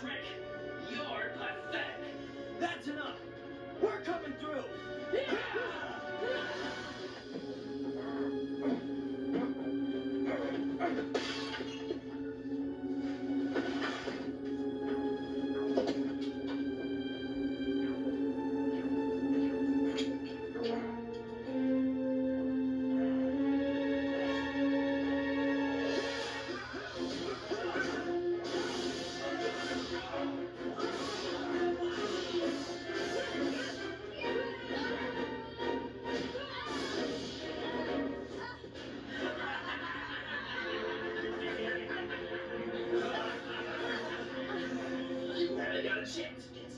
trick. You're pathetic. That's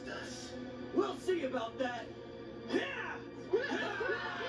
us. We'll see about that. Yeah!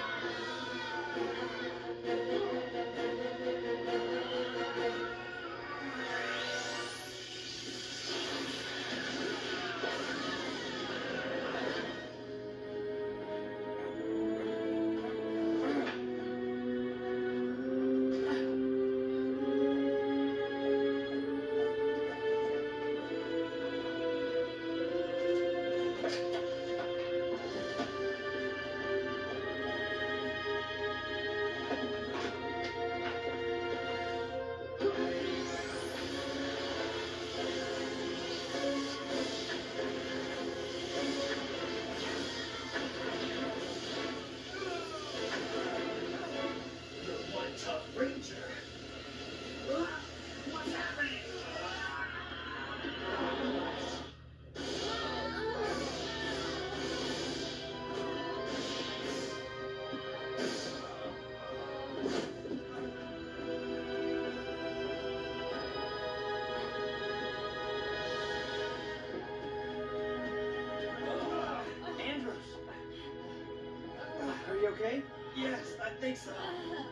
Okay? Yes, I think so.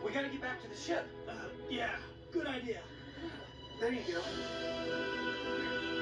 We gotta get back to the ship. Uh, yeah, good idea. There you go.